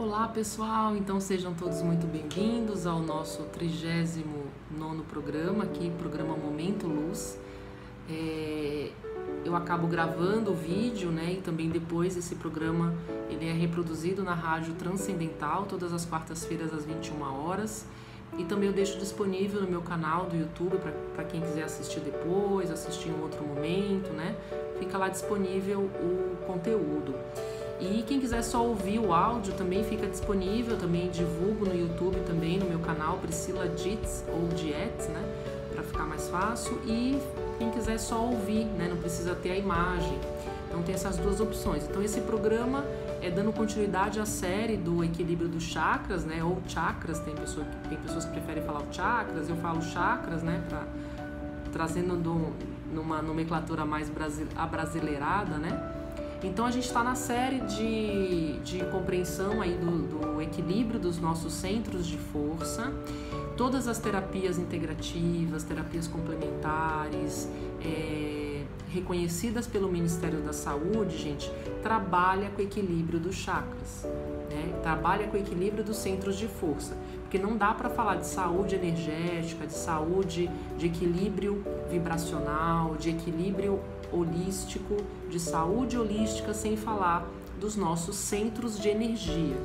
Olá pessoal, então sejam todos muito bem-vindos ao nosso 39 programa aqui, programa Momento Luz. É, eu acabo gravando o vídeo, né, e também depois esse programa ele é reproduzido na rádio Transcendental todas as quartas-feiras às 21 horas. E também eu deixo disponível no meu canal do YouTube para quem quiser assistir depois, assistir em outro momento, né? Fica lá disponível o conteúdo. E quem quiser só ouvir o áudio também fica disponível, também divulgo no YouTube também no meu canal Priscila Dietz ou Dietz, né, para ficar mais fácil. E quem quiser só ouvir, né, não precisa ter a imagem. Então tem essas duas opções. Então esse programa é dando continuidade à série do equilíbrio dos chakras, né, ou chakras, tem, tem pessoas que preferem falar chakras, eu falo chakras, né, para trazendo do, numa nomenclatura mais brasil, abrasileirada, né? Então a gente está na série de, de compreensão aí do, do equilíbrio dos nossos centros de força. Todas as terapias integrativas, terapias complementares, é, reconhecidas pelo Ministério da Saúde, gente, trabalha com o equilíbrio dos chakras, né? trabalha com o equilíbrio dos centros de força, porque não dá para falar de saúde energética, de saúde, de equilíbrio vibracional, de equilíbrio holístico, de saúde holística, sem falar dos nossos centros de energia.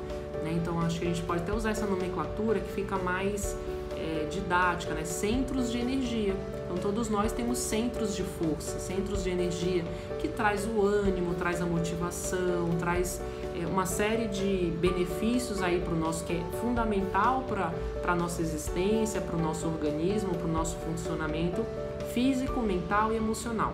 Né? Então, acho que a gente pode até usar essa nomenclatura que fica mais é, didática, né? centros de energia. Então, todos nós temos centros de força, centros de energia que traz o ânimo, traz a motivação, traz é, uma série de benefícios aí para o nosso que é fundamental para a nossa existência, para o nosso organismo, para o nosso funcionamento físico, mental e emocional.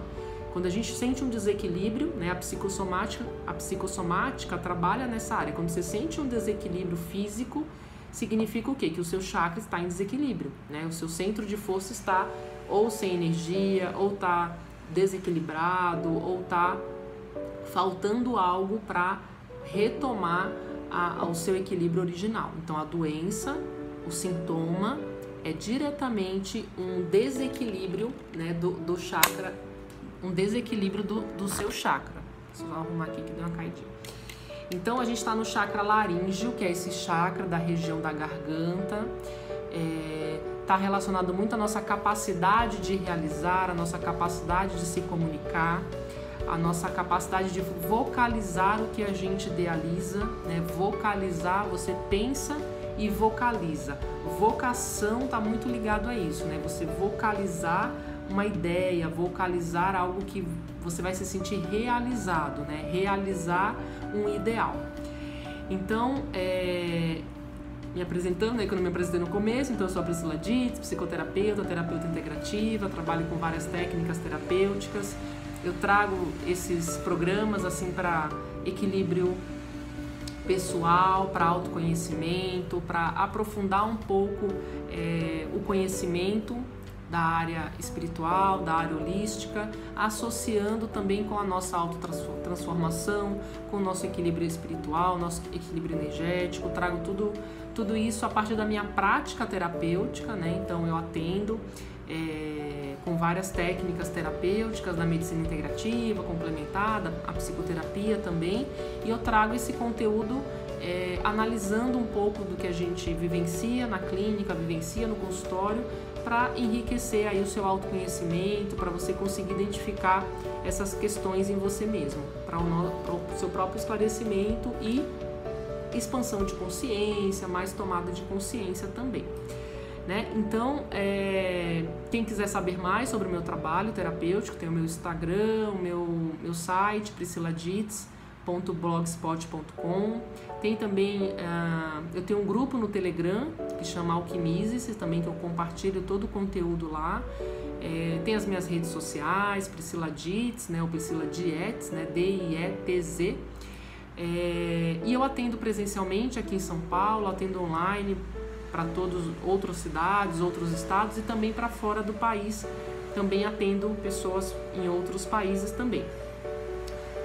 Quando a gente sente um desequilíbrio, né, a psicossomática, a psicossomática trabalha nessa área. Quando você sente um desequilíbrio físico, significa o quê? Que o seu chakra está em desequilíbrio, né? O seu centro de força está ou sem energia, ou está desequilibrado, ou está faltando algo para retomar a, ao seu equilíbrio original. Então, a doença, o sintoma, é diretamente um desequilíbrio né, do, do chakra um desequilíbrio do, do seu chakra. Só arrumar aqui que deu uma caidinha. Então a gente está no chakra laríngeo, que é esse chakra da região da garganta. Está é, relacionado muito à nossa capacidade de realizar, a nossa capacidade de se comunicar, a nossa capacidade de vocalizar o que a gente idealiza, né? Vocalizar, você pensa e vocaliza. Vocação está muito ligado a isso, né? Você vocalizar uma ideia, vocalizar algo que você vai se sentir realizado, né? Realizar um ideal. Então, é, me apresentando, né, que eu não me apresentei no começo, então eu sou a Priscila Dietz, psicoterapeuta, terapeuta integrativa, trabalho com várias técnicas terapêuticas. Eu trago esses programas assim para equilíbrio pessoal, para autoconhecimento, para aprofundar um pouco é, o conhecimento da área espiritual, da área holística, associando também com a nossa autotransformação, com o nosso equilíbrio espiritual, nosso equilíbrio energético. Trago tudo, tudo isso a partir da minha prática terapêutica, né? Então eu atendo é, com várias técnicas terapêuticas da medicina integrativa, complementada, a psicoterapia também, e eu trago esse conteúdo é, analisando um pouco do que a gente vivencia na clínica, vivencia no consultório para enriquecer aí o seu autoconhecimento, para você conseguir identificar essas questões em você mesmo, para o, seu próprio esclarecimento e expansão de consciência, mais tomada de consciência também. Né? Então, é, quem quiser saber mais sobre o meu trabalho terapêutico, tem o meu Instagram, o meu, meu site, Priscila Dietz blogspot.com Tem também, uh, eu tenho um grupo no Telegram que chama Alquimizes, também que eu compartilho todo o conteúdo lá. É, tem as minhas redes sociais, Priscila Dietz, né, ou Priscila Dietz, né, D-I-E-T-Z. É, e eu atendo presencialmente aqui em São Paulo, atendo online para todas outras cidades, outros estados e também para fora do país. Também atendo pessoas em outros países também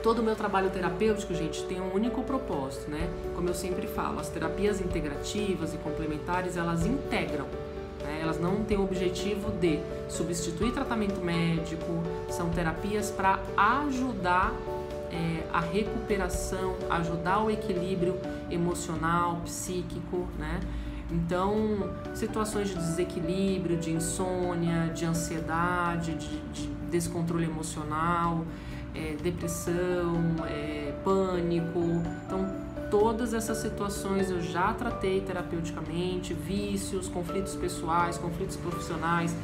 todo o meu trabalho terapêutico, gente, tem um único propósito, né? Como eu sempre falo, as terapias integrativas e complementares, elas integram. Né? Elas não têm o objetivo de substituir tratamento médico, são terapias para ajudar é, a recuperação, ajudar o equilíbrio emocional, psíquico, né? Então, situações de desequilíbrio, de insônia, de ansiedade, de, de descontrole emocional, é, depressão, é, pânico. Então, todas essas situações eu já tratei terapeuticamente, vícios, conflitos pessoais, conflitos profissionais,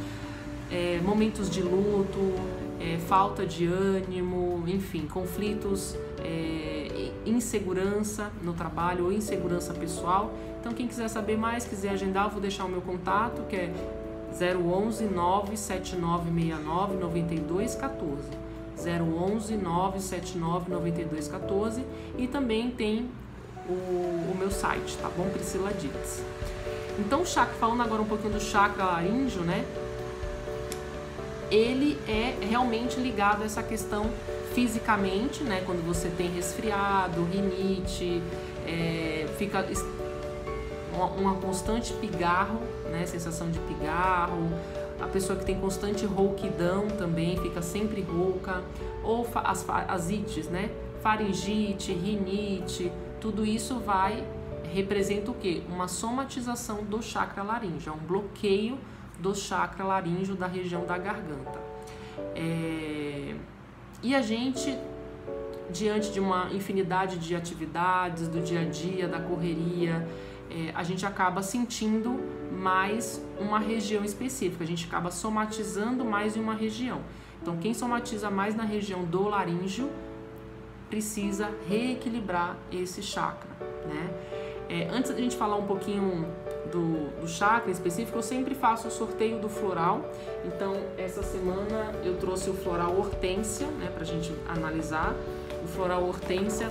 é, momentos de luto, é, falta de ânimo, enfim, conflitos, é, insegurança no trabalho ou insegurança pessoal. Então, quem quiser saber mais, quiser agendar, eu vou deixar o meu contato, que é 011 97969 9214. 011 979 9214 e também tem o, o meu site, tá bom? Priscila Dias. Então, o chakra, falando agora um pouquinho do chakra laríngeo, né? Ele é realmente ligado a essa questão fisicamente, né? Quando você tem resfriado, rinite, é, fica uma, constante pigarro, né? Sensação de pigarro. A pessoa que tem constante rouquidão também fica sempre rouca. Ou as, as ites, né? Faringite, rinite, tudo isso vai representa o que? Uma somatização do chakra laríngeo, é um bloqueio do chakra laríngeo da região da garganta. É... E a gente, diante de uma infinidade de atividades do dia a dia, da correria, é, a gente acaba sentindo mais uma região específica, a gente acaba somatizando mais em uma região. Então, quem somatiza mais na região do laríngeo precisa reequilibrar esse chakra, né? É, antes da gente falar um pouquinho do, do chakra específico, eu sempre faço o sorteio do floral. Então, essa semana eu trouxe o floral hortência, né, pra gente analisar. O floral hortência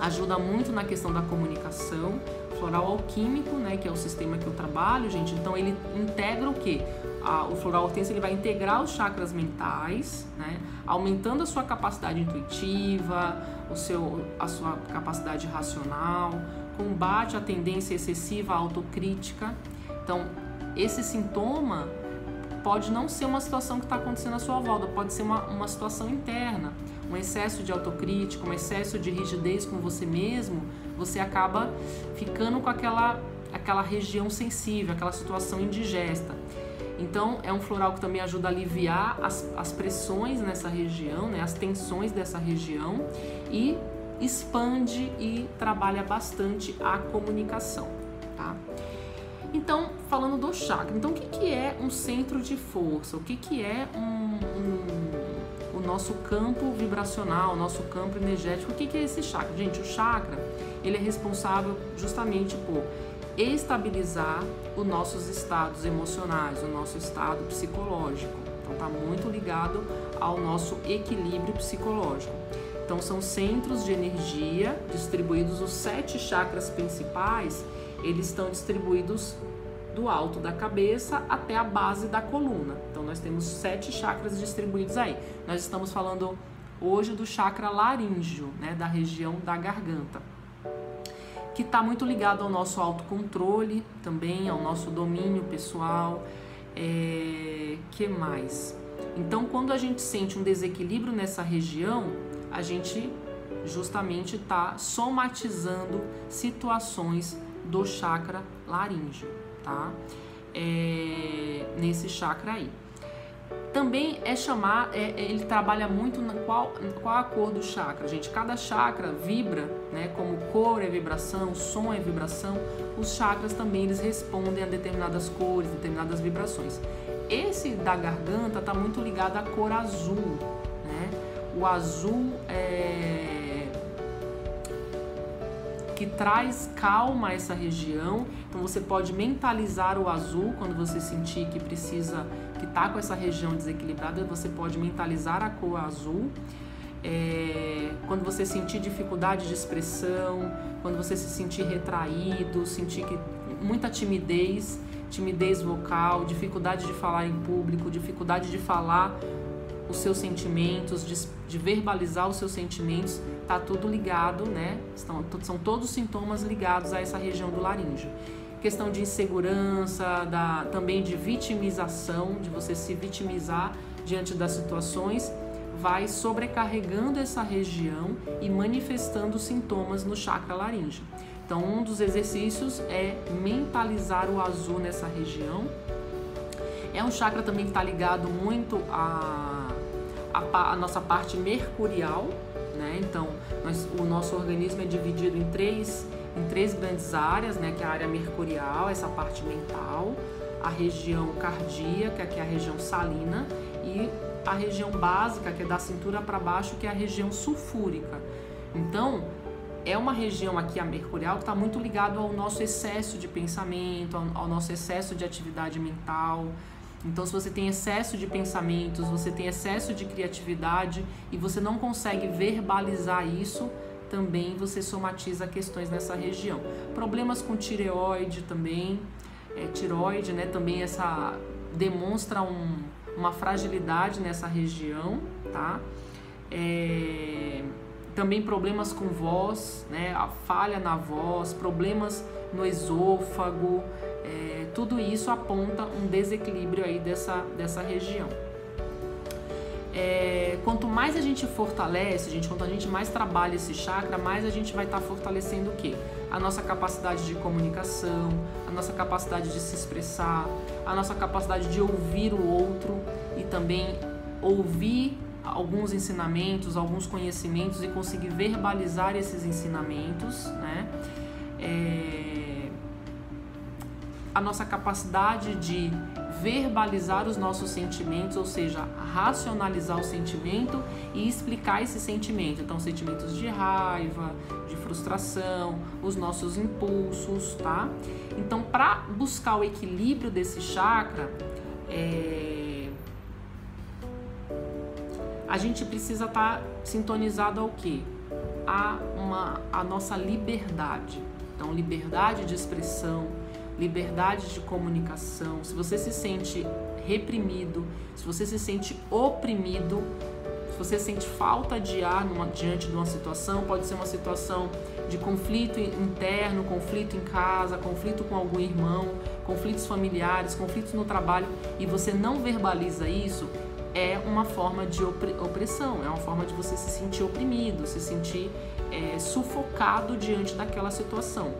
ajuda muito na questão da comunicação. Floral alquímico, né, que é o sistema que eu trabalho, gente, então ele integra o quê? a, o floral hortense ele vai integrar os chakras mentais, né? aumentando a sua capacidade intuitiva, o seu, a sua capacidade racional, combate a tendência excessiva à autocrítica. Então, esse sintoma pode não ser uma situação que está acontecendo à sua volta, pode ser uma, uma situação interna, um excesso de autocrítica, um excesso de rigidez com você mesmo, você acaba ficando com aquela, aquela região sensível, aquela situação indigesta. Então, é um floral que também ajuda a aliviar as, as pressões nessa região, né, as tensões dessa região e expande e trabalha bastante a comunicação, tá? Então, falando do chakra, então o que, que é um centro de força? O que, que é um, um, nosso campo vibracional, nosso campo energético? O que, que é esse chakra? Gente, o chakra, ele é responsável justamente por estabilizar os nossos estados emocionais, o nosso estado psicológico. Então está muito ligado ao nosso equilíbrio psicológico. Então são centros de energia distribuídos os sete chakras principais, eles estão distribuídos do alto da cabeça até a base da coluna. Então nós temos sete chakras distribuídos aí. Nós estamos falando hoje do chakra laríngeo, né, da região da garganta que está muito ligado ao nosso autocontrole também, ao nosso domínio pessoal. É, que mais? Então, quando a gente sente um desequilíbrio nessa região, a gente justamente está somatizando situações do chakra laríngeo, tá? É, nesse chakra aí também é chamar, é, ele trabalha muito na qual, qual a cor do chakra, gente. Cada chakra vibra, né? Como cor é vibração, som é vibração. Os chakras também eles respondem a determinadas cores, determinadas vibrações. Esse da garganta está muito ligado à cor azul, né? O azul é que traz calma a essa região. Então você pode mentalizar o azul quando você sentir que precisa que está com essa região desequilibrada, você pode mentalizar a cor azul. É, quando você sentir dificuldade de expressão, quando você se sentir retraído, sentir que muita timidez, timidez vocal, dificuldade de falar em público, dificuldade de falar os seus sentimentos, de, de verbalizar os seus sentimentos, tá tudo ligado, né? Estão, são todos sintomas ligados a essa região do laríngeo questão de insegurança, da, também de vitimização, de você se vitimizar diante das situações, vai sobrecarregando essa região e manifestando sintomas no chakra laríngeo. Então, um dos exercícios é mentalizar o azul nessa região. É um chakra também que está ligado muito à, à, à, nossa parte mercurial, né? Então, nós, o nosso organismo é dividido em três, em três grandes áreas, né? Que é a área mercurial, essa parte mental, a região cardíaca, que é a região salina, e a região básica, que é da cintura para baixo, que é a região sulfúrica. Então, é uma região aqui, a mercurial, que está muito ligado ao nosso excesso de pensamento, ao, nosso excesso de atividade mental. Então, se você tem excesso de pensamentos, você tem excesso de criatividade e você não consegue verbalizar isso, também você somatiza questões nessa região. Problemas com tireoide também, é, tiroide, né? Também essa demonstra um, uma fragilidade nessa região, tá? É, também problemas com voz, né, a falha na voz, problemas no esôfago, tudo isso aponta um desequilíbrio aí dessa, dessa região. É, quanto mais a gente fortalece, gente, quanto a gente mais trabalha esse chakra, mais a gente vai estar tá fortalecendo o quê? A nossa capacidade de comunicação, a nossa capacidade de se expressar, a nossa capacidade de ouvir o outro e também ouvir alguns ensinamentos, alguns conhecimentos e conseguir verbalizar esses ensinamentos, né? É... A nossa capacidade de verbalizar os nossos sentimentos, ou seja, racionalizar o sentimento e explicar esse sentimento. Então, sentimentos de raiva, de frustração, os nossos impulsos, tá? Então, para buscar o equilíbrio desse chakra, é a gente precisa estar tá sintonizado ao que? A, uma, a nossa liberdade. Então, liberdade de expressão, liberdade de comunicação. Se você se sente reprimido, se você se sente oprimido, se você sente falta de ar numa, diante de uma situação, pode ser uma situação de conflito interno, conflito em casa, conflito com algum irmão, conflitos familiares, conflitos no trabalho e você não verbaliza isso, é uma forma de opressão, é uma forma de você se sentir oprimido, se sentir é, sufocado diante daquela situação.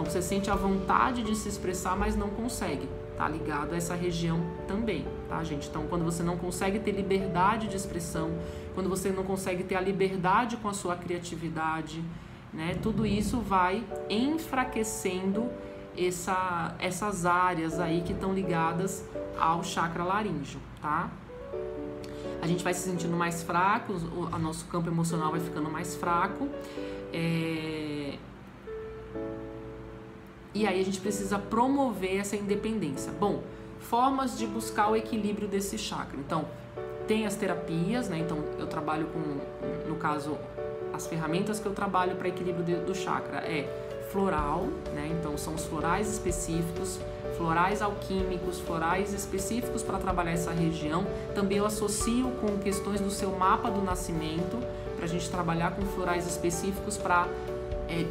Então você sente a vontade de se expressar, mas não consegue. Tá ligado a essa região também, tá, gente? Então, quando você não consegue ter liberdade de expressão, quando você não consegue ter a liberdade com a sua criatividade, né? Tudo isso vai enfraquecendo essa, essas áreas aí que estão ligadas ao chakra laríngeo, tá? a gente vai se sentindo mais fraco, o nosso campo emocional vai ficando mais fraco. É... E aí a gente precisa promover essa independência. Bom, formas de buscar o equilíbrio desse chakra. Então, tem as terapias, né? Então, eu trabalho com, no caso, as ferramentas que eu trabalho para equilíbrio do chakra é floral, né? Então, são os florais específicos florais alquímicos, florais específicos para trabalhar essa região. Também eu associo com questões do seu mapa do nascimento, para a gente trabalhar com florais específicos para é,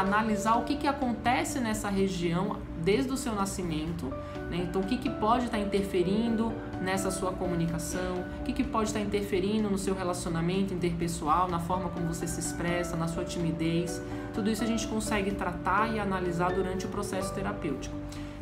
analisar o que, que acontece nessa região desde o seu nascimento. Né? Então, o que, que pode estar tá interferindo nessa sua comunicação, o que, que pode estar tá interferindo no seu relacionamento interpessoal, na forma como você se expressa, na sua timidez. Tudo isso a gente consegue tratar e analisar durante o processo terapêutico.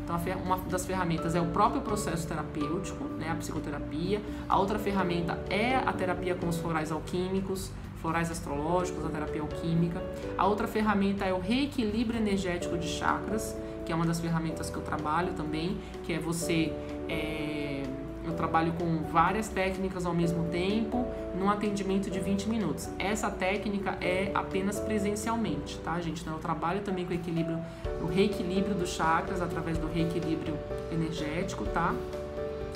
Então, uma das ferramentas é o próprio processo terapêutico, né, a psicoterapia. A outra ferramenta é a terapia com os florais alquímicos, florais astrológicos, a terapia alquímica. A outra ferramenta é o reequilíbrio energético de chakras, que é uma das ferramentas que eu trabalho também, que é você é, eu trabalho com várias técnicas ao mesmo tempo, num atendimento de 20 minutos. Essa técnica é apenas presencialmente, tá, gente? Então eu trabalho também com o equilíbrio, o reequilíbrio dos chakras através do reequilíbrio energético, tá?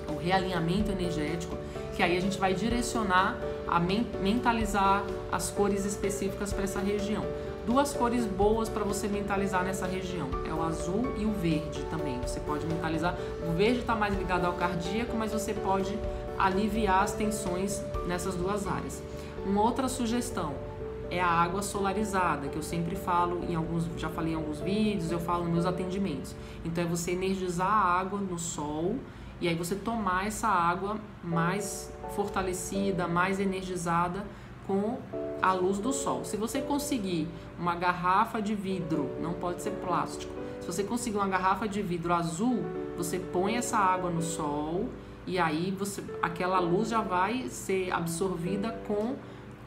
O realinhamento energético, que aí a gente vai direcionar a mentalizar as cores específicas para essa região duas cores boas para você mentalizar nessa região. É o azul e o verde também. Você pode mentalizar. O verde está mais ligado ao cardíaco, mas você pode aliviar as tensões nessas duas áreas. Uma outra sugestão é a água solarizada, que eu sempre falo em alguns, já falei em alguns vídeos, eu falo nos meus atendimentos. Então é você energizar a água no sol e aí você tomar essa água mais fortalecida, mais energizada com a luz do sol. Se você conseguir uma garrafa de vidro, não pode ser plástico. Se você conseguir uma garrafa de vidro azul, você põe essa água no sol e aí você, aquela luz já vai ser absorvida com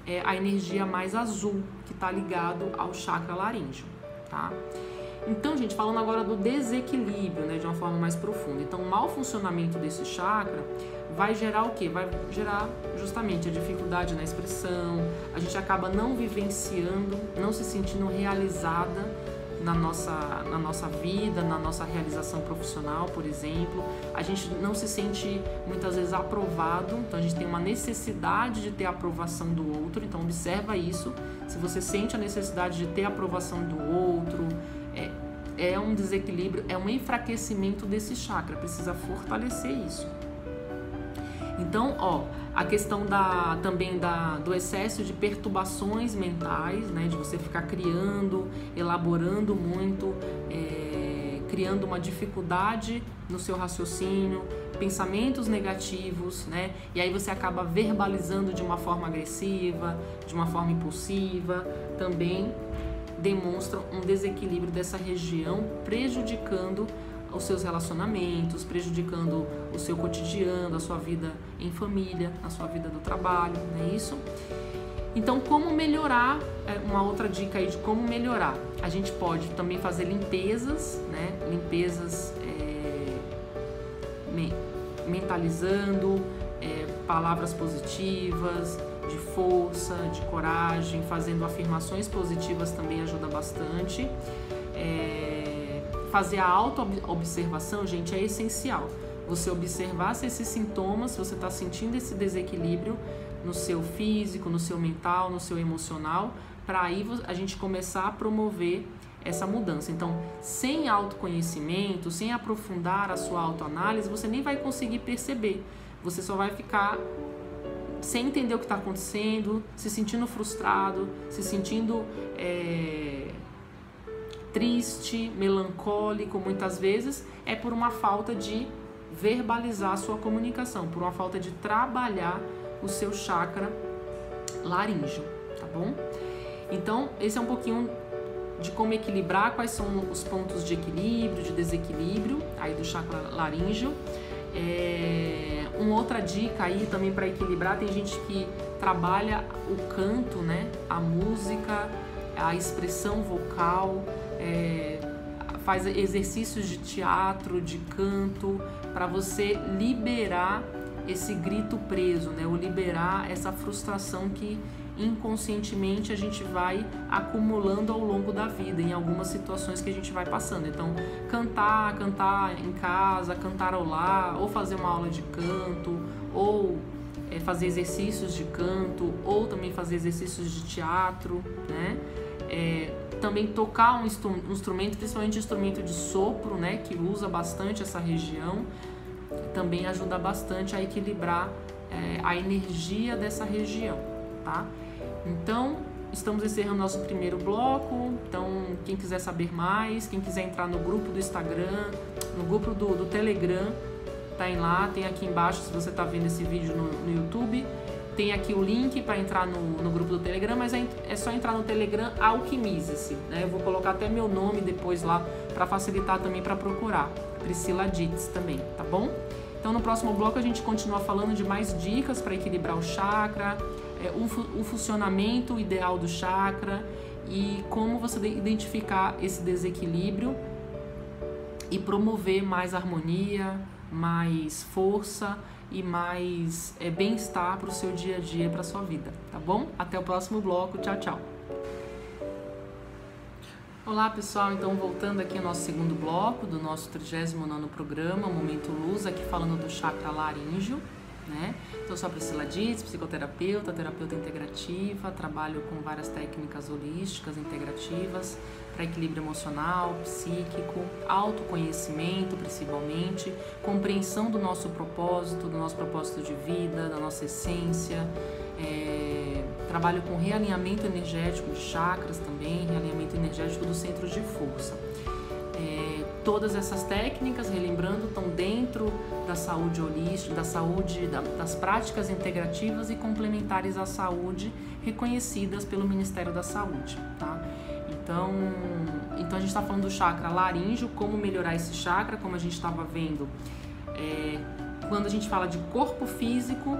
é, a energia mais azul que está ligado ao chakra laríngeo, tá? Então, gente, falando agora do desequilíbrio, né, de uma forma mais profunda. Então, o mau funcionamento desse chakra vai gerar o quê? Vai gerar justamente a dificuldade na expressão, a gente acaba não vivenciando, não se sentindo realizada na nossa, na nossa vida, na nossa realização profissional, por exemplo. A gente não se sente muitas vezes aprovado, então a gente tem uma necessidade de ter a aprovação do outro, então observa isso. Se você sente a necessidade de ter a aprovação do outro, é, é um desequilíbrio, é um enfraquecimento desse chakra, precisa fortalecer isso. Então, ó, a questão da, também da, do excesso de perturbações mentais, né, de você ficar criando, elaborando muito, é, criando uma dificuldade no seu raciocínio, pensamentos negativos, né, e aí você acaba verbalizando de uma forma agressiva, de uma forma impulsiva, também demonstram um desequilíbrio dessa região, prejudicando os seus relacionamentos, prejudicando o seu cotidiano, a sua vida em família, a sua vida do trabalho, não é isso? Então, como melhorar? É uma outra dica aí de como melhorar. A gente pode também fazer limpezas, né? Limpezas é, me, mentalizando, é, palavras positivas, de força, de coragem, fazendo afirmações positivas também ajuda bastante. É, fazer a auto-observação, gente, é essencial. Você observar se esses sintomas, se você está sentindo esse desequilíbrio no seu físico, no seu mental, no seu emocional, para aí a gente começar a promover essa mudança. Então, sem autoconhecimento, sem aprofundar a sua autoanálise, você nem vai conseguir perceber. Você só vai ficar sem entender o que está acontecendo, se sentindo frustrado, se sentindo é, triste, melancólico, muitas vezes é por uma falta de verbalizar a sua comunicação, por uma falta de trabalhar o seu chakra laríngeo, tá bom? Então, esse é um pouquinho de como equilibrar, quais são os pontos de equilíbrio, de desequilíbrio aí do chakra laríngeo. É, uma outra dica aí também para equilibrar, tem gente que trabalha o canto, né? A música, a expressão vocal, é, faz exercícios de teatro, de canto, para você liberar esse grito preso, né? Ou liberar essa frustração que inconscientemente a gente vai acumulando ao longo da vida, em algumas situações que a gente vai passando. Então, cantar, cantar em casa, cantar ao lar, ou fazer uma aula de canto, ou é, fazer exercícios de canto, ou também fazer exercícios de teatro, né? É, também tocar um instrumento, principalmente instrumento de sopro, né, que usa bastante essa região, também ajuda bastante a equilibrar é, a energia dessa região, tá? Então, estamos encerrando nosso primeiro bloco. Então, quem quiser saber mais, quem quiser entrar no grupo do Instagram, no grupo do, do Telegram, tá em lá, tem aqui embaixo se você está vendo esse vídeo no, no, YouTube. Tem aqui o link para entrar no, no, grupo do Telegram, mas é, é só entrar no Telegram Alquimize-se. Né? Eu vou colocar até meu nome depois lá para facilitar também para procurar. Priscila Ditz também, tá bom? Então no próximo bloco a gente continua falando de mais dicas para equilibrar o chakra, é, o, o funcionamento ideal do chakra e como você identificar esse desequilíbrio e promover mais harmonia, mais força e mais é, bem-estar para o seu dia a dia, para a sua vida, tá bom? Até o próximo bloco, tchau, tchau! Olá pessoal, então voltando aqui ao nosso segundo bloco do nosso 39 programa, Momento Luz, aqui falando do chakra laríngeo né? Então, sou a Priscila Dias, psicoterapeuta, terapeuta integrativa, trabalho com várias técnicas holísticas integrativas para equilíbrio emocional, psíquico, autoconhecimento principalmente, compreensão do nosso propósito, do nosso propósito de vida, da nossa essência. É, trabalho com realinhamento energético de chakras também, realinhamento energético do centro de força. É, todas essas técnicas, relembrando, estão dentro da saúde holística, da saúde, da, das práticas integrativas e complementares à saúde reconhecidas pelo Ministério da Saúde, tá? Então, então a gente está falando do chakra laríngeo, como melhorar esse chakra, como a gente estava vendo. É, quando a gente fala de corpo físico,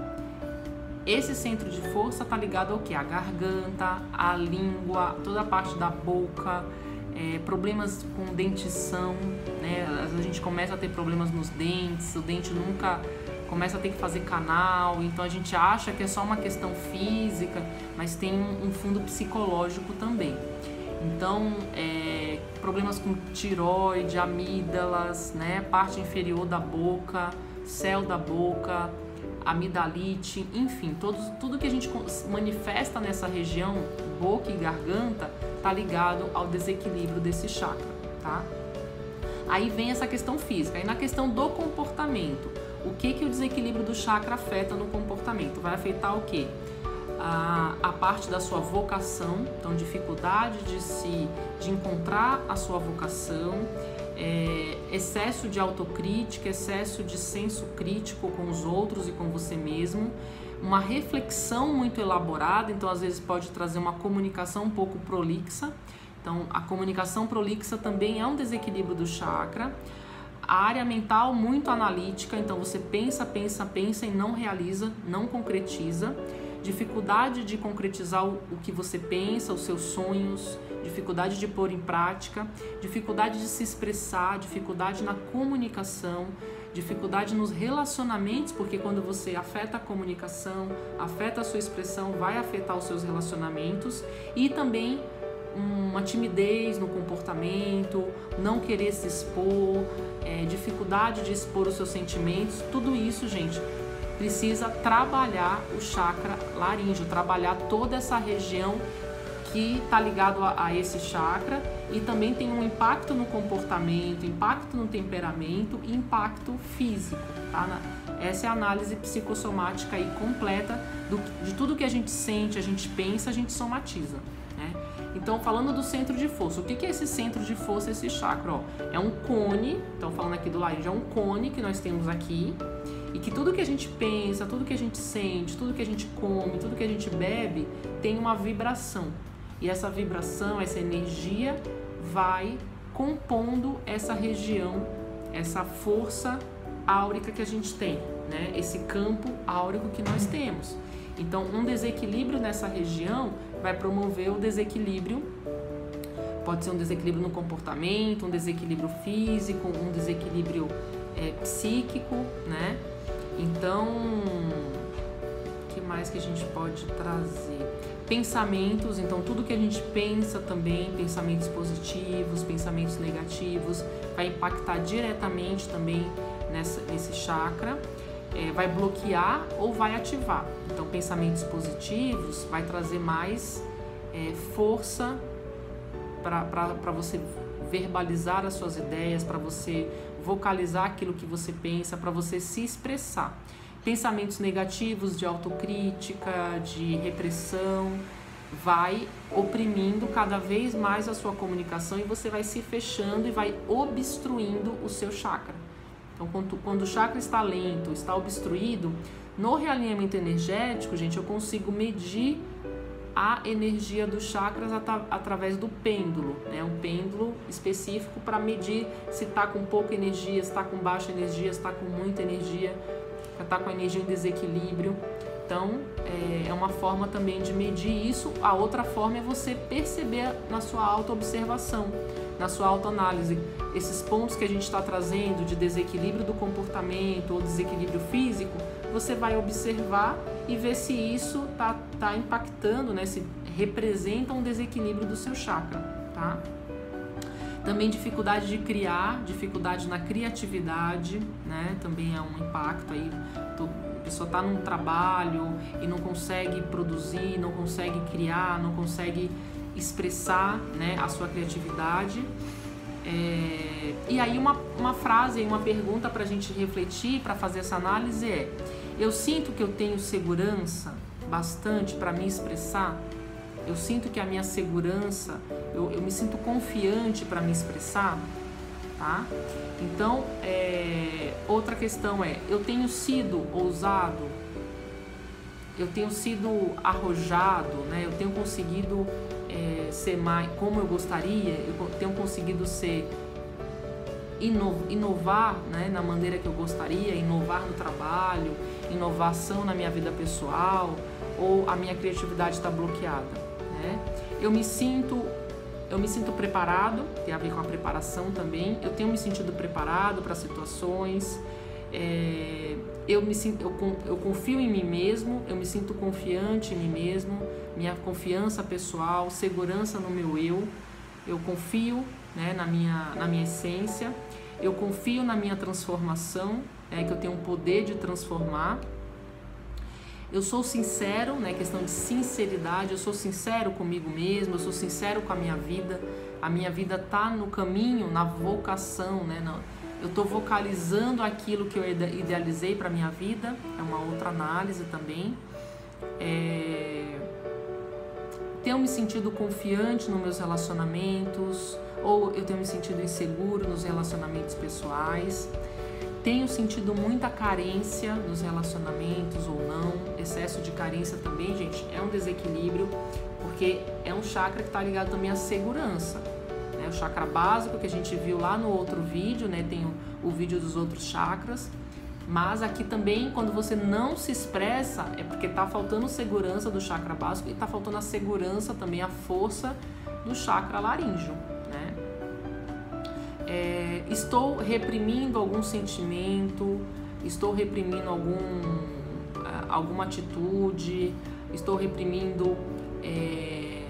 esse centro de força está ligado ao que? A garganta, a língua, toda a parte da boca, é, problemas com dentição, né? A gente começa a ter problemas nos dentes, o dente nunca começa a ter que fazer canal, então a gente acha que é só uma questão física, mas tem um fundo psicológico também. Então, é, problemas com tiroide, amígdalas, né, parte inferior da boca, céu da boca, amidalite, enfim, todos, tudo que a gente manifesta nessa região, boca e garganta, tá ligado ao desequilíbrio desse chakra, tá? Aí vem essa questão física. Aí na questão do comportamento, o que que o desequilíbrio do chakra afeta no comportamento? Vai afetar o quê? A, a parte da sua vocação, então dificuldade de se de encontrar a sua vocação, é, excesso de autocrítica, excesso de senso crítico com os outros e com você mesmo, uma reflexão muito elaborada, então às vezes pode trazer uma comunicação um pouco prolixa. Então, a comunicação prolixa também é um desequilíbrio do chakra. A área mental muito analítica, então você pensa, pensa, pensa e não realiza, não concretiza. Dificuldade de concretizar o, que você pensa, os seus sonhos, dificuldade de pôr em prática, dificuldade de se expressar, dificuldade na comunicação, dificuldade nos relacionamentos, porque quando você afeta a comunicação, afeta a sua expressão, vai afetar os seus relacionamentos e também uma timidez no comportamento, não querer se expor, é, dificuldade de expor os seus sentimentos, tudo isso, gente, precisa trabalhar o chakra laríngeo, trabalhar toda essa região que está ligado a, a, esse chakra e também tem um impacto no comportamento, impacto no temperamento e impacto físico. Tá? Essa é a análise psicossomática aí completa do, de tudo que a gente sente, a gente pensa, a gente somatiza. Né? Então, falando do centro de força, o que é esse centro de força, esse chakra? Ó, é um cone, então falando aqui do laringe, é um cone que nós temos aqui e que tudo que a gente pensa, tudo que a gente sente, tudo que a gente come, tudo que a gente bebe tem uma vibração. E essa vibração, essa energia vai compondo essa região, essa força áurica que a gente tem, né? Esse campo áurico que nós temos. Então, um desequilíbrio nessa região vai promover o desequilíbrio. Pode ser um desequilíbrio no comportamento, um desequilíbrio físico, um desequilíbrio é, psíquico, né? Então, mais que a gente pode trazer? Pensamentos, então tudo que a gente pensa também, pensamentos positivos, pensamentos negativos, vai impactar diretamente também nessa, nesse chakra. É, vai bloquear ou vai ativar. Então, pensamentos positivos vai trazer mais é, força para você verbalizar as suas ideias, para você vocalizar aquilo que você pensa, para você se expressar. Pensamentos negativos de autocrítica, de repressão, vai oprimindo cada vez mais a sua comunicação e você vai se fechando e vai obstruindo o seu chakra. Então, quando, quando o chakra está lento, está obstruído, no realinhamento energético, gente, eu consigo medir a energia dos chakras at através do pêndulo, né? Um pêndulo específico para medir se está com pouca energia, se está com baixa energia, se está com muita energia, se está com a energia em desequilíbrio. Então, é, é uma forma também de medir isso. A outra forma é você perceber na sua autoobservação, na sua autoanálise, esses pontos que a gente está trazendo de desequilíbrio do comportamento ou desequilíbrio físico, você vai observar e ver se isso tá, tá impactando, né? Se representa um desequilíbrio do seu chakra, tá? Também dificuldade de criar, dificuldade na criatividade, né? Também é um impacto aí. A pessoa está num trabalho e não consegue produzir, não consegue criar, não consegue expressar né, a sua criatividade. É... E aí uma, uma frase, uma pergunta para a gente refletir, para fazer essa análise é eu sinto que eu tenho segurança bastante para me expressar. Eu sinto que a minha segurança, eu, eu me sinto confiante para me expressar. tá? Então, é, outra questão é, eu tenho sido ousado, eu tenho sido arrojado, né? Eu tenho conseguido é, ser mais como eu gostaria, eu tenho conseguido ser inovar né, na maneira que eu gostaria, inovar no trabalho, inovação na minha vida pessoal, ou a minha criatividade está bloqueada. Né? Eu me sinto eu me sinto preparado, tem a ver com a preparação também. Eu tenho me sentido preparado para situações. É, eu me sinto, eu, eu confio em mim mesmo, eu me sinto confiante em mim mesmo, minha confiança pessoal, segurança no meu eu. Eu confio né, na, minha, na minha essência. Eu confio na minha transformação, é, que eu tenho um poder de transformar. Eu sou sincero, né? Questão de sinceridade. Eu sou sincero comigo mesmo. Eu sou sincero com a minha vida. A minha vida tá no caminho, na vocação, né? eu estou vocalizando aquilo que eu idealizei para minha vida. É uma outra análise também. É... Tenho me sentido confiante nos meus relacionamentos ou eu tenho me sentido inseguro nos relacionamentos pessoais. Tenho sentido muita carência nos relacionamentos ou não. Excesso de carência também, gente, é um desequilíbrio, porque é um chakra que está ligado também à segurança. Né? O chakra básico que a gente viu lá no outro vídeo, né? tem o, o vídeo dos outros chakras. Mas aqui também, quando você não se expressa, é porque está faltando segurança do chakra básico e está faltando a segurança também, a força do chakra laríngeo. É, estou reprimindo algum sentimento, estou reprimindo algum, alguma atitude, estou reprimindo é,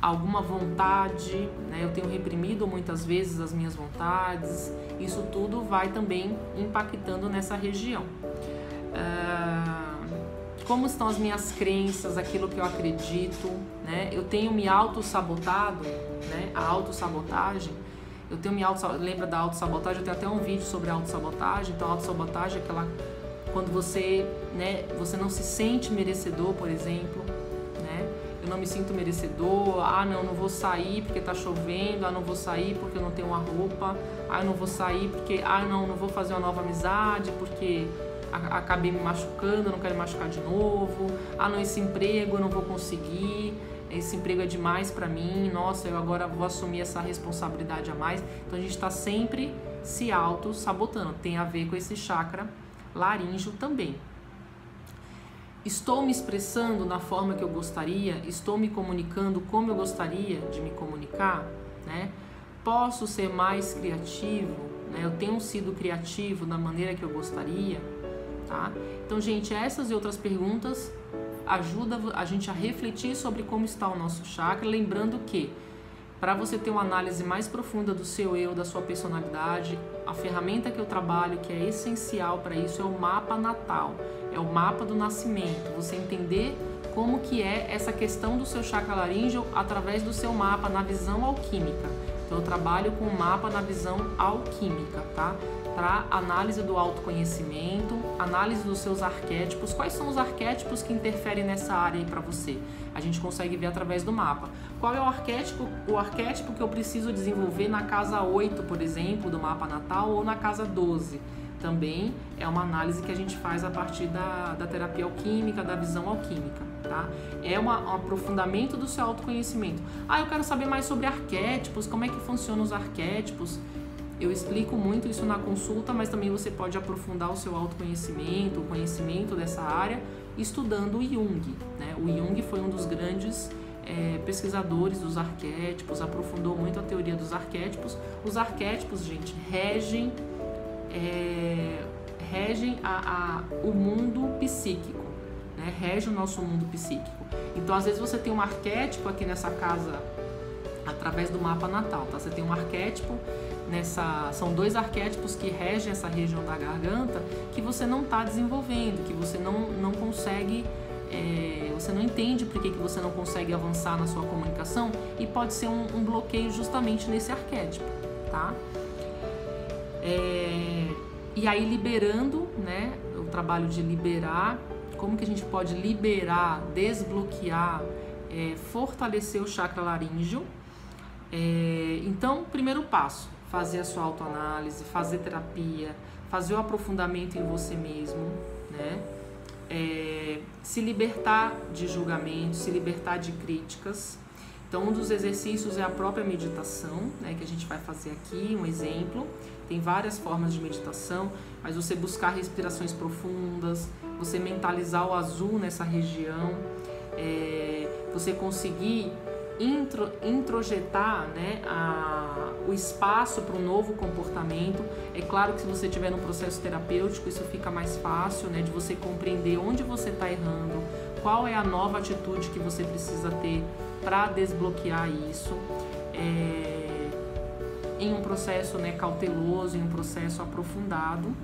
alguma vontade, né? eu tenho reprimido muitas vezes as minhas vontades, isso tudo vai também impactando nessa região. Ah, como estão as minhas crenças, aquilo que eu acredito, né? Eu tenho me auto-sabotado, né? A auto-sabotagem eu tenho me auto lembra da autossabotagem? Eu tenho até um vídeo sobre autossabotagem. Então, autossabotagem é aquela quando você, né, você não se sente merecedor, por exemplo, né? Eu não me sinto merecedor. Ah, não, não vou sair porque tá chovendo. Ah, não vou sair porque eu não tenho uma roupa. Ah, não vou sair porque ah, não, não vou fazer uma nova amizade porque acabei me machucando, não quero me machucar de novo. Ah, não, esse emprego eu não vou conseguir esse emprego é demais para mim, nossa, eu agora vou assumir essa responsabilidade a mais. Então a gente está sempre se auto sabotando. Tem a ver com esse chakra laríngeo também. Estou me expressando na forma que eu gostaria? Estou me comunicando como eu gostaria de me comunicar? Né? Posso ser mais criativo? Né? Eu tenho sido criativo da maneira que eu gostaria? Tá? Então, gente, essas e outras perguntas ajuda a gente a refletir sobre como está o nosso chakra, lembrando que para você ter uma análise mais profunda do seu eu, da sua personalidade, a ferramenta que eu trabalho, que é essencial para isso, é o mapa natal, é o mapa do nascimento. Você entender como que é essa questão do seu chakra laríngeo através do seu mapa na visão alquímica. Então eu trabalho com o mapa na visão alquímica, tá? Análise do autoconhecimento, análise dos seus arquétipos. Quais são os arquétipos que interferem nessa área aí para você? A gente consegue ver através do mapa. Qual é o arquétipo, o arquétipo que eu preciso desenvolver na casa 8, por exemplo, do mapa natal ou na casa 12? Também é uma análise que a gente faz a partir da, da terapia alquímica, da visão alquímica, tá? É uma, um aprofundamento do seu autoconhecimento. Ah, eu quero saber mais sobre arquétipos, como é que funcionam os arquétipos. Eu explico muito isso na consulta, mas também você pode aprofundar o seu autoconhecimento, o conhecimento dessa área, estudando o Jung. Né? O Jung foi um dos grandes é, pesquisadores dos arquétipos, aprofundou muito a teoria dos arquétipos. Os arquétipos, gente, regem, é, regem a, a, o mundo psíquico, né? rege o nosso mundo psíquico. Então, às vezes, você tem um arquétipo aqui nessa casa através do mapa natal, tá? Você tem um arquétipo nessa são dois arquétipos que regem essa região da garganta que você não está desenvolvendo, que você não, não consegue é, você não entende por que, que você não consegue avançar na sua comunicação e pode ser um, um bloqueio justamente nesse arquétipo, tá? É, e aí liberando, né, o trabalho de liberar, como que a gente pode liberar, desbloquear, é, fortalecer o chakra laríngeo. É, então, primeiro passo, fazer a sua autoanálise, fazer terapia, fazer o aprofundamento em você mesmo, né? É, se libertar de julgamentos, se libertar de críticas. Então, um dos exercícios é a própria meditação, né, que a gente vai fazer aqui, um exemplo. Tem várias formas de meditação, mas você buscar respirações profundas, você mentalizar o azul nessa região, é, você conseguir intro, introjetar né, a, o espaço para um novo comportamento. É claro que se você estiver num processo terapêutico, isso fica mais fácil né, de você compreender onde você está errando, qual é a nova atitude que você precisa ter para desbloquear isso. É, em um processo né, cauteloso, em um processo aprofundado,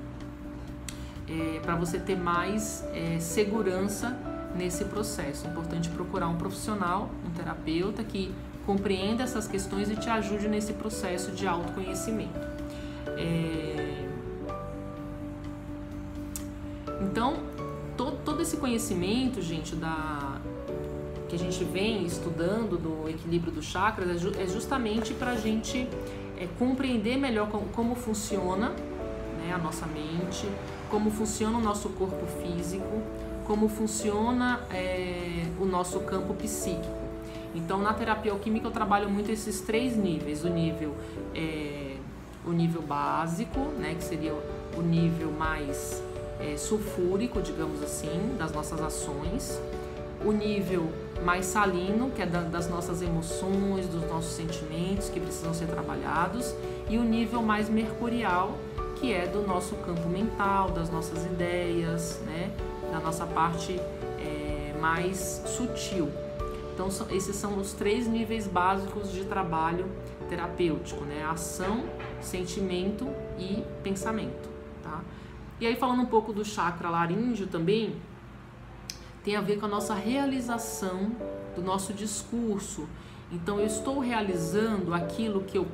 é, para você ter mais é, segurança nesse processo. É importante procurar um profissional, um terapeuta que compreenda essas questões e te ajude nesse processo de autoconhecimento. É... Então, todo, todo esse conhecimento, gente, da que a gente vem estudando do equilíbrio dos chakras é, ju é justamente para a gente é, compreender melhor como, como funciona né, a nossa mente, como funciona o nosso corpo físico, como funciona é, o nosso campo psíquico. Então, na terapia alquímica eu trabalho muito esses três níveis: o nível, é, o nível básico, né, que seria o nível mais é, sulfúrico, digamos assim, das nossas ações, o nível mais salino, que é da, das nossas emoções, dos nossos sentimentos que precisam ser trabalhados, e o nível mais mercurial, que é do nosso campo mental, das nossas ideias, né? Da nossa parte é, mais sutil. Então, esses são os três níveis básicos de trabalho terapêutico, né? Ação, sentimento e pensamento, tá? E aí, falando um pouco do chakra laríngeo também, tem a ver com a nossa realização do nosso discurso. Então, eu estou realizando aquilo que eu,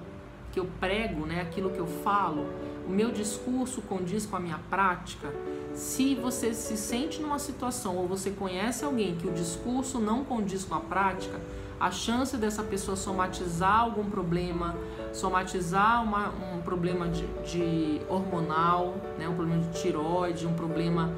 que eu prego, né? Aquilo que eu falo, o meu discurso condiz com a minha prática, se você se sente numa situação ou você conhece alguém que o discurso não condiz com a prática, a chance dessa pessoa somatizar algum problema, somatizar uma, um problema de, de, hormonal, né, um problema de tiroide, um problema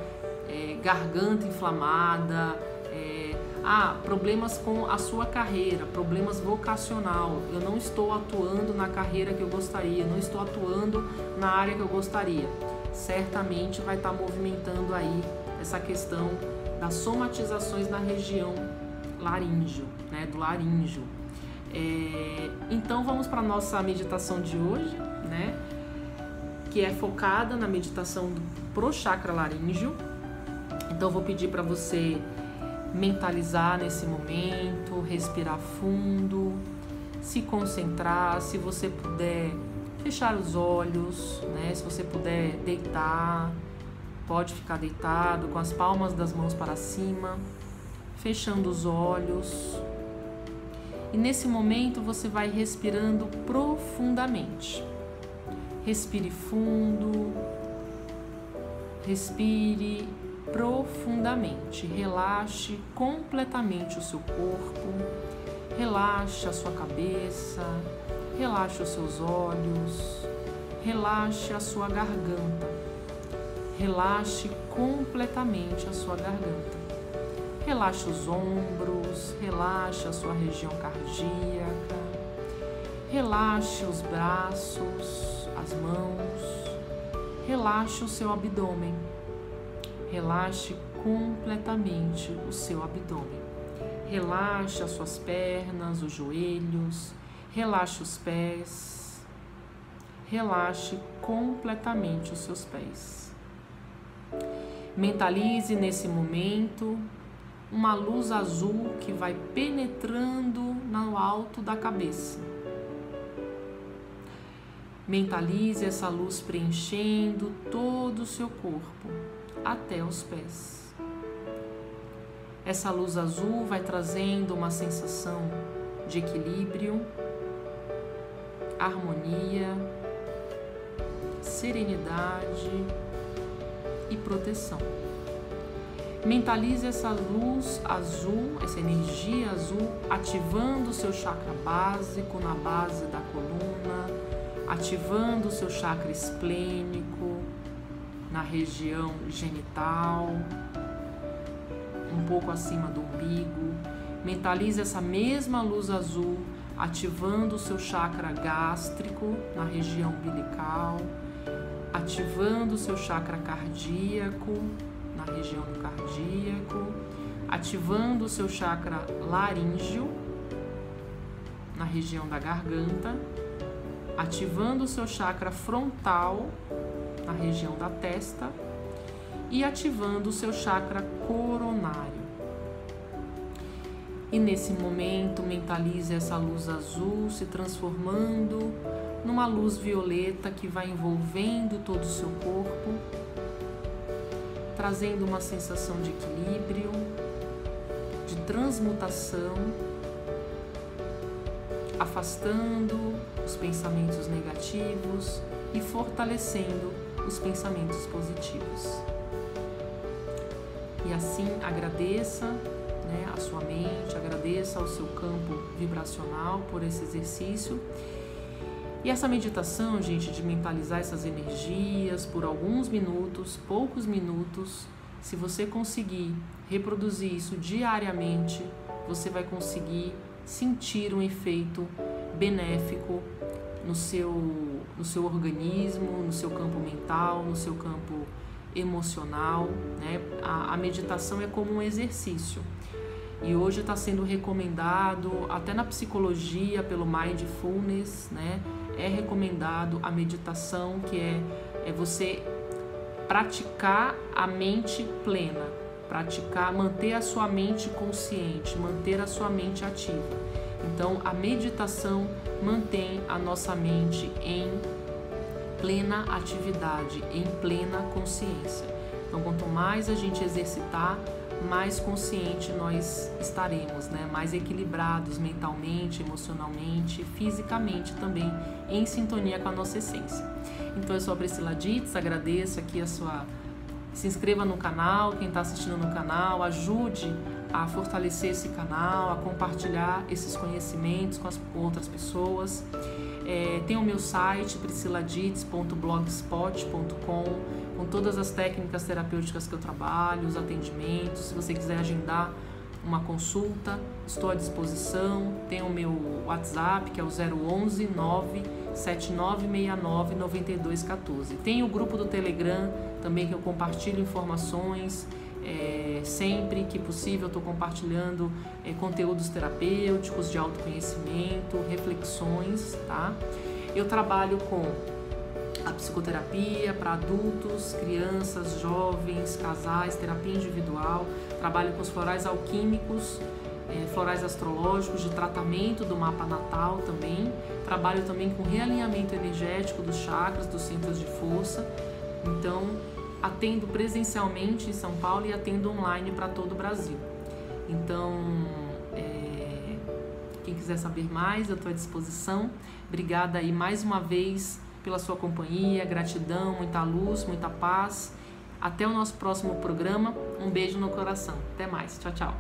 é, garganta inflamada, é, ah, problemas com a sua carreira, problemas vocacional. Eu não estou atuando na carreira que eu gostaria, não estou atuando na área que eu gostaria. Certamente vai estar movimentando aí essa questão das somatizações na região laríngeo, né, do laríngeo. É, então vamos para a nossa meditação de hoje, né, que é focada na meditação pro chakra laríngeo. Então vou pedir para você mentalizar nesse momento, respirar fundo, se concentrar, se você puder fechar os olhos, né? Se você puder deitar, pode ficar deitado com as palmas das mãos para cima, fechando os olhos. E nesse momento você vai respirando profundamente. Respire fundo. Respire profundamente. Relaxe completamente o seu corpo, relaxe a sua cabeça, relaxe os seus olhos, relaxe a sua garganta. Relaxe completamente a sua garganta. Relaxe os ombros, relaxe a sua região cardíaca, relaxe os braços, as mãos, relaxe o seu abdômen Relaxe completamente o seu abdômen. Relaxe as suas pernas, os joelhos, relaxe os pés. Relaxe completamente os seus pés. Mentalize nesse momento uma luz azul que vai penetrando no alto da cabeça. Mentalize essa luz preenchendo todo o seu corpo até os pés. Essa luz azul vai trazendo uma sensação de equilíbrio, harmonia, serenidade e proteção. Mentalize essa luz azul, essa energia azul, ativando o seu chakra básico na base da coluna, ativando o seu chakra esplênico na região genital, um pouco acima do umbigo. Mentalize essa mesma luz azul ativando o seu chakra gástrico na região umbilical, ativando o seu chakra cardíaco na região do cardíaco, ativando o seu chakra laríngeo na região da garganta, ativando o seu chakra frontal na região da testa e ativando o seu chakra coronário. E nesse momento, mentalize essa luz azul se transformando numa luz violeta que vai envolvendo todo o seu corpo, trazendo uma sensação de equilíbrio, de transmutação, afastando os pensamentos negativos e fortalecendo os pensamentos positivos. E assim agradeça né, a sua mente, agradeça ao seu campo vibracional por esse exercício. E essa meditação, gente, de mentalizar essas energias por alguns minutos, poucos minutos, se você conseguir reproduzir isso diariamente, você vai conseguir sentir um efeito benéfico no seu, no seu organismo, no seu campo mental, no seu campo emocional. Né? A, a meditação é como um exercício. E hoje está sendo recomendado, até na psicologia, pelo mindfulness, né? É recomendado a meditação, que é, é você praticar a mente plena, praticar, manter a sua mente consciente, manter a sua mente ativa. Então, a meditação mantém a nossa mente em plena atividade, em plena consciência. Então, quanto mais a gente exercitar, mais consciente nós estaremos, né? mais equilibrados mentalmente, emocionalmente, fisicamente também, em sintonia com a nossa essência. Então, eu sou a Priscila Dietz, agradeço aqui a sua. Se inscreva no canal, quem está assistindo no canal, ajude a fortalecer esse canal, a compartilhar esses conhecimentos com as outras pessoas. É, tem o meu site prisciladits.blogspot.com com todas as técnicas terapêuticas que eu trabalho, os atendimentos. Se você quiser agendar uma consulta, estou à disposição. Tem o meu WhatsApp, que é o 011 97969 9214. Tem o grupo do Telegram também que eu compartilho informações é, sempre que possível, estou compartilhando é, conteúdos terapêuticos de autoconhecimento, reflexões, tá? Eu trabalho com a psicoterapia para adultos, crianças, jovens, casais, terapia individual. Trabalho com os florais alquímicos, é, florais astrológicos, de tratamento do mapa natal também. Trabalho também com realinhamento energético dos chakras, dos centros de força. Então, atendo presencialmente em São Paulo e atendo online para todo o Brasil. Então, é, quem quiser saber mais, eu estou à disposição. Obrigada aí mais uma vez pela sua companhia, gratidão, muita luz, muita paz. Até o nosso próximo programa. Um beijo no coração. Até mais. Tchau, tchau.